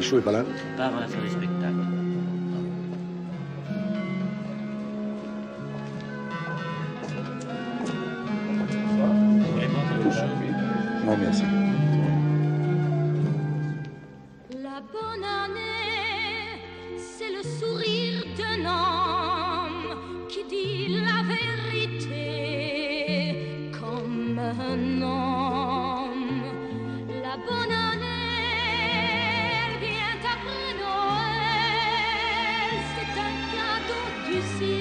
Michaud est pas là Pas avant la fin du spectacle. Non, merci. La bonne année, c'est le sourire d'un homme qui dit la vérité comme un homme. see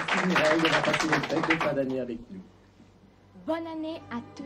Merci Mireille d'avoir passé les fêtes de fin d'année avec nous. Bonne année à tous.